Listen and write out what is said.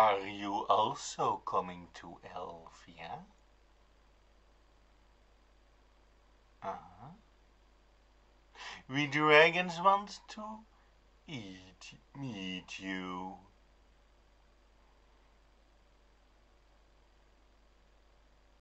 Are you also coming to Elvia? Uh-huh. We dragons want to eat, meet you.